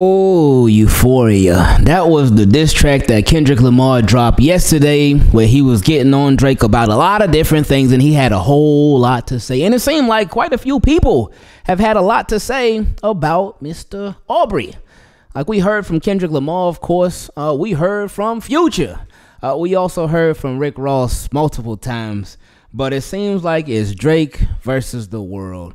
Oh, Euphoria. That was the diss track that Kendrick Lamar dropped yesterday, where he was getting on Drake about a lot of different things, and he had a whole lot to say. And it seemed like quite a few people have had a lot to say about Mr. Aubrey. Like we heard from Kendrick Lamar, of course. Uh, we heard from Future. Uh, we also heard from Rick Ross multiple times. But it seems like it's Drake versus the world.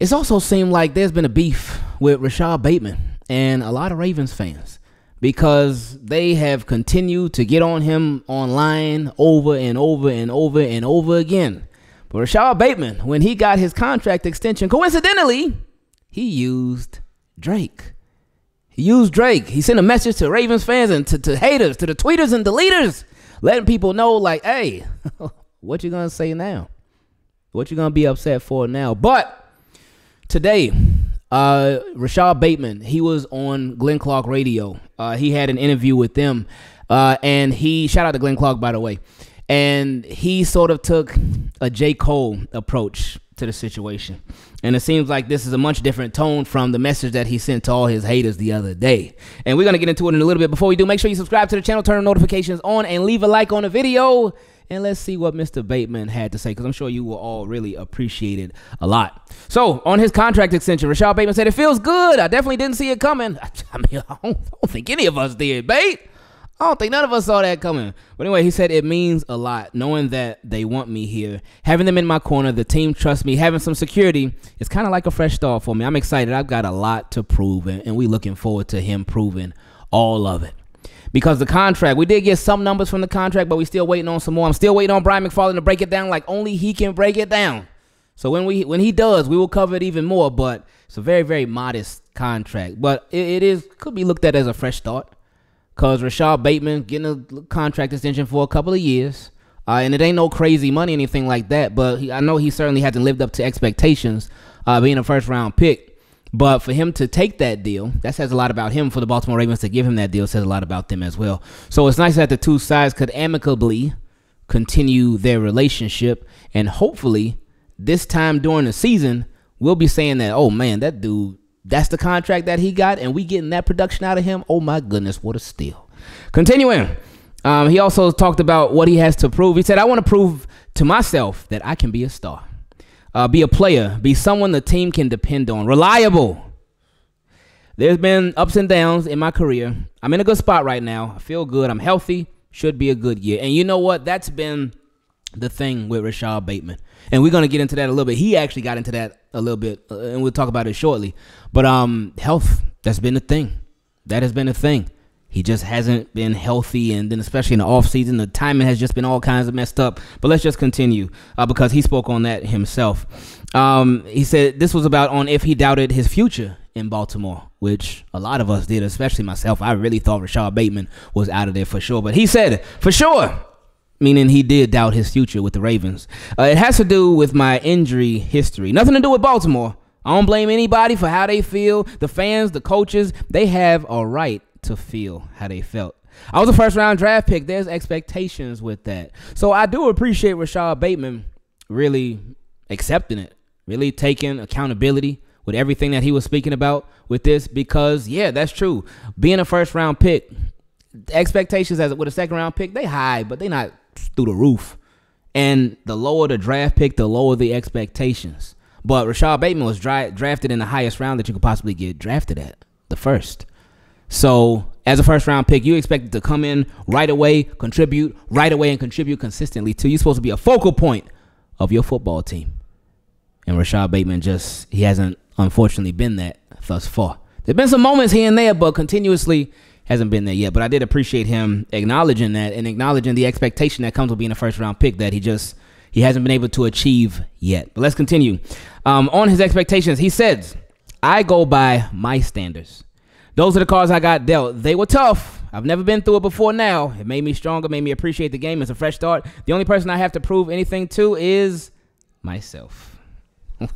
It's also seemed like there's been a beef with Rashod Bateman and a lot of Ravens fans because they have continued to get on him online over and over and over and over again. But Rashod Bateman, when he got his contract extension, coincidentally, he used Drake. He used Drake. He sent a message to Ravens fans and to, to haters, to the tweeters and deleters, letting people know, like, hey, what you gonna say now? What you gonna be upset for now? But today, uh, Rashod Bateman, he was on Glenn Clark Radio. Uh, he had an interview with them, uh, and he shout out to Glenn Clark by the way, and he sort of took a J Cole approach to the situation, and it seems like this is a much different tone from the message that he sent to all his haters the other day. And we're gonna get into it in a little bit. Before we do, make sure you subscribe to the channel, turn notifications on, and leave a like on the video and let's see what Mr. Bateman had to say because I'm sure you will all really appreciate it a lot. So, on his contract extension, Rashod Bateman said, It feels good. I definitely didn't see it coming. I mean, I don't, I don't think any of us did, Bate. I don't think none of us saw that coming. But anyway, he said it means a lot knowing that they want me here, having them in my corner, the team trusts me, having some security. It's kind of like a fresh start for me. I'm excited. I've got a lot to prove, and, and we looking forward to him proving all of it because the contract, we did get some numbers from the contract, but we're still waiting on some more. I'm still waiting on Brian McFarland to break it down like only he can break it down. So when we when he does, we will cover it even more. But it's a very very modest contract, but it, it is could be looked at as a fresh start. Cause Rashod Bateman getting a contract extension for a couple of years, uh, and it ain't no crazy money anything like that. But he, I know he certainly hasn't lived up to expectations, uh, being a first round pick. But for him to take that deal, that says a lot about him. For the Baltimore Ravens to give him that deal says a lot about them as well. So it's nice that the two sides could amicably continue their relationship. And hopefully, this time during the season, we'll be saying that, oh man, that dude, that's the contract that he got, and we getting that production out of him. Oh my goodness, what a steal. Continuing. Um, he also talked about what he has to prove. He said, I want to prove to myself that I can be a star. Uh, be a player. Be someone the team can depend on. Reliable. There's been ups and downs in my career. I'm in a good spot right now. I feel good. I'm healthy. Should be a good year. And you know what? That's been the thing with Rashod Bateman. And we're gonna get into that a little bit. He actually got into that a little bit, uh, and we'll talk about it shortly. But um, health that's been the thing. That has been a thing. He just hasn't been healthy, and then especially in the off season, the timing has just been all kinds of messed up. But let's just continue uh, because he spoke on that himself. Um, he said this was about on if he doubted his future in Baltimore, which a lot of us did, especially myself. I really thought Rashod Bateman was out of there for sure, but he said for sure, meaning he did doubt his future with the Ravens. Uh, it has to do with my injury history, nothing to do with Baltimore. I don't blame anybody for how they feel. The fans, the coaches, they have a right to feel how they felt. I was a first round draft pick. There's expectations with that. So I do appreciate Rashod Bateman really accepting it, really taking accountability with everything that he was speaking about with this because yeah, that's true. Being a first round pick, expectations as with a second round pick, they high, but they not through the roof. And the lower the draft pick, the lower the expectations. But Rashod Bateman was dra- drafted in the highest round that you could possibly get drafted at, the first. So, as a first round pick, you expected to come in right away, contribute right away, and contribute consistently too. You're supposed to be a focal point of your football team. And Rashod Bateman just, he hasn't unfortunately been that thus far. There's been some moments here and there, but continuously hasn't been there yet. But I did appreciate him acknowledging that and acknowledging the expectation that comes with being a first round pick that he just he hasn't been able to achieve yet. But let's continue. Um, on his expectations, he says, "I go by my standards. Those are the cards I got dealt. They were tough. I've never been through it before now. It made me stronger, made me appreciate the game. It's a fresh start. The only person I have to prove anything to is myself.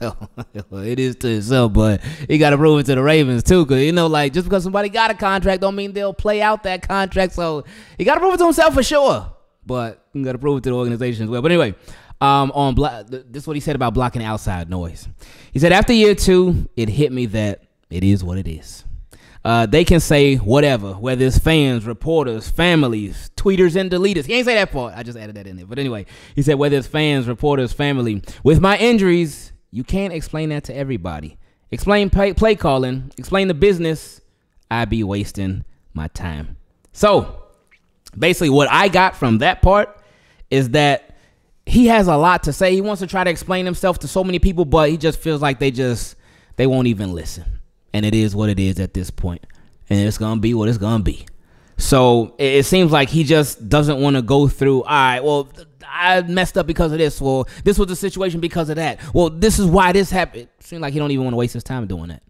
Well, it is to himself, but he got to prove it to the Ravens too. Cause you know, like just because somebody got a contract, don't mean they'll play out that contract. So he got to prove it to himself for sure. But he got to prove it to the organization as well. But anyway, um, on blo- this is what he said about blocking outside noise. He said after year two, it hit me that it is what it is. Uh, they can say whatever, whether it's fans, reporters, families, tweeters, and deleters. He ain't say that part. I just added that in there. But anyway, he said whether it's fans, reporters, family. With my injuries, you can't explain that to everybody. Explain play, play calling, explain the business. I'd be wasting my time. So, basically, what I got from that part is that he has a lot to say. He wants to try to explain himself to so many people, but he just feels like they just they won't even listen. And it is what it is at this. And it's gonna be what it's gonna be. So it, seems like he just doesn't want to go through. All right, well, I messed up because of this. Well, this was the situation because of that. Well, this is why this happened. It seems like he don't even want to waste his time doing that.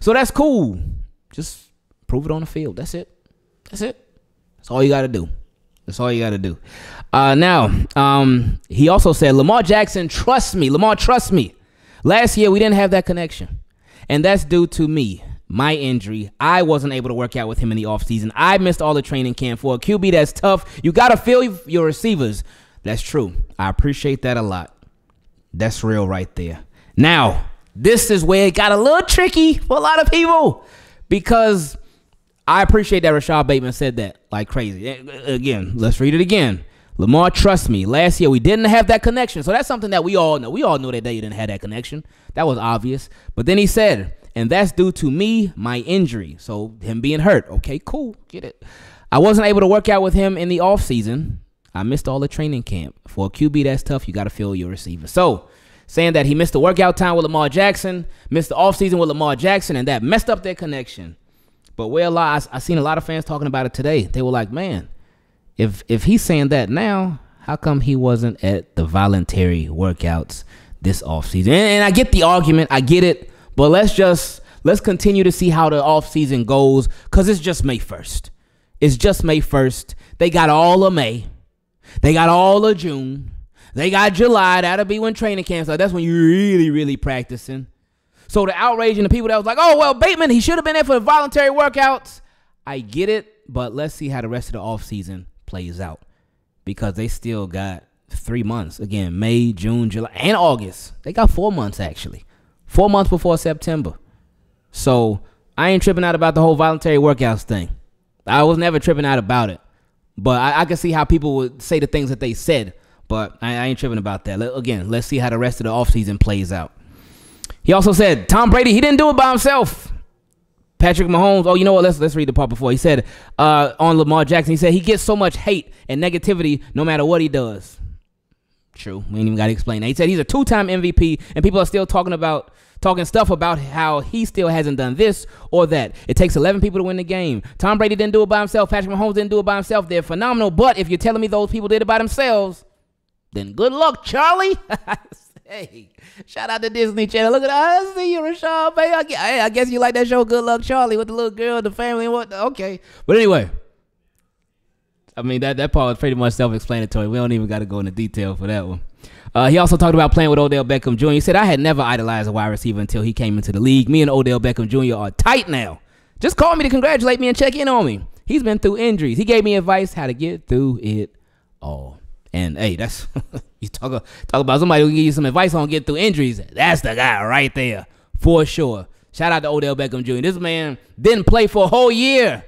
So that's cool. Just prove it on the field. That's it. That's it. That's all you got to do. That's all you got to do. Uh, now, um, he also said, Lamar Jackson, trust me. Lamar, trust me. Last year, we didn't have that connection. And that's due to me, my injury. I wasn't able to work out with him in the offseason. I missed all the training camp. For a QB that's tough, you got to feel your receivers. That's true. I appreciate that a lot. That's real right there. Now, this is where it got a little tricky for a lot of people because I appreciate that Rashod Bateman said that like crazy. Again, let's read it again. Lamar, trust me. Last year we didn't have that connection, so that's something that we all know. We all know that they didn't have that connection. That was obvious. But then he said, and that's due to me, my injury. So him being hurt. Okay, cool, get it. I wasn't able to work out with him in the off season. I missed all the training camp. For a QB that's tough, you got to feel your receiver. So saying that he missed the workout time with Lamar Jackson, missed the offseason with Lamar Jackson, and that messed up their connection. But where I, I seen a lot of fans talking about it today. They were like, man, if if he's saying that now, how come he wasn't at the voluntary workouts this offseason? And, and I get the argument, I get it, but let's just let's continue to see how the offseason goes because it's just May 1st. It's just May 1st. They got all of May. They got all of June. They got July. That'll be when training camps starts. That's when you're really, really practicing. So the outrage and the people that was like, oh, well, Bateman, he should have been there for the voluntary workouts. I get it, but let's see how the rest of the offseason plays out because they still got three months. Again, May, June, July, and August. They got four months, actually. Four months before September. So I ain't tripping out about the whole voluntary workouts thing. I was never tripping out about it. But I, I can see how people would say the things that they said. But I, I ain't tripping about that. Let, again, let's see how the rest of the offseason plays out. He also said Tom Brady, he didn't do it by himself. Patrick Mahomes. Oh, you know what? Let's let's read the part before. He said uh, on Lamar Jackson. He said he gets so much hate and negativity no matter what he does. True. We ain't even got to explain that. He said he's a two-time MVP, and people are still talking about talking stuff about how he still hasn't done this or that. It takes 11 people to win the game. Tom Brady didn't do it by himself. Patrick Mahomes didn't do it by himself. They're phenomenal. But if you're telling me those people did it by themselves, then good luck, Charlie. Hey, shout out to Disney Channel. Look at. I see you, Rashod, baby. I, guess you like that show, Good Luck Charlie, with the little girl, the family, and what? Okay, but anyway, I mean that that part was pretty much self-explanatory. We don't even got to go into detail for that one. Uh, he also talked about playing with Odell Beckham Jr. He said, I had never idolized a wide receiver until he came into the league. Me and Odell Beckham Jr. are tight now. Just call me to congratulate me and check in on me. He's been through injuries. He gave me advice how to get through it all. And hey, that's you talk talk about somebody who can give you some advice on getting through injuries. That's the guy right there for sure. Shout out to Odell Beckham Jr. This man didn't play for a whole year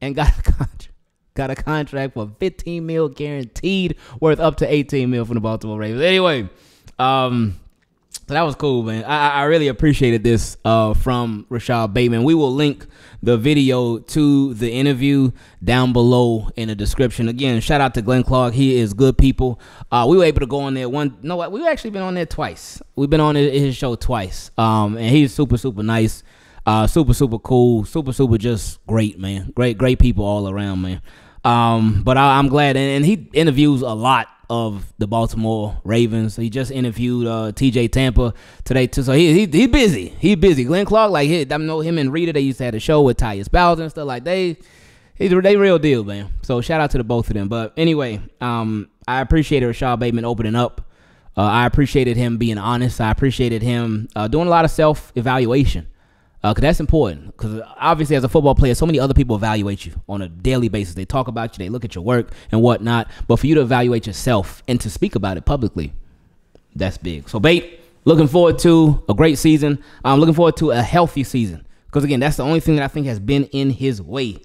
and got a contract, got a contract for 15 mil guaranteed, worth up to 18 mil from the Baltimore Ravens. Anyway, um, so that was cool, man. I, I really appreciated this uh, from Rashod Bateman. We will link the video to the interview down below in the description. Again, shout out to Glenn Clark. He is good people. Uh, we were able to go on there one. No? We've actually been on there twice. We've been on his show twice. Um, and he's super, super nice. Uh, super, super cool. Super, super just great, man. Great, great people all around, man. Um, but I, am glad, and, and he interviews a lot of the Baltimore Ravens. He just interviewed uh, T.J. Tampa today too, so he he he busy. He busy. Glenn Clark, like he, I know him and Rita. They used to have a show with Tyus Bowser and stuff like they. They real deal, man. So shout out to the both of them. But anyway, um, I appreciated Rashod Bateman opening up. Uh, I appreciated him being honest. I appreciated him uh, doing a lot of self evaluation because uh, that's important. Because obviously, as a football player, so many other people evaluate you on a daily basis. They talk about you, they look at your work and whatnot. But for you to evaluate yourself and to speak about it publicly, that's big. So, Bate, looking forward to a great season. I'm looking forward to a healthy season Because again, that's the only thing that I think has been in his way.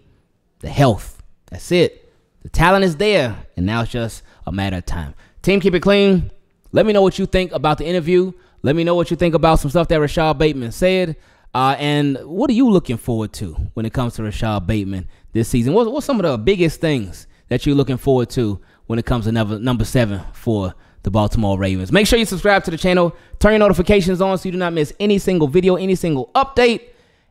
The health. That's it. The talent is there, and now it's just a matter of time. Team, keep it clean. Let me know what you think about the interview. Let me know what you think about some stuff that Rashod Bateman said. Uh, and what are you looking forward to when it comes to Rashod Bateman this season? What, what's some of the biggest things that you're looking forward to when it comes to number, number seven for the Baltimore Ravens? Make sure you subscribe to the channel, turn your notifications on so you do not miss any single video, any single update,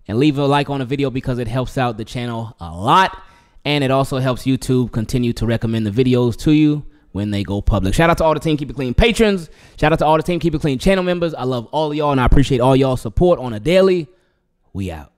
and leave a like on the video because it helps out the channel a lot. And it also helps YouTube continue to recommend the videos to you when they go public. Shout out to all the Team Keep It Clean patrons. Shout out to all the Team Keep It Clean channel members. I love all y'all and I appreciate all y'all support on a daily. We out.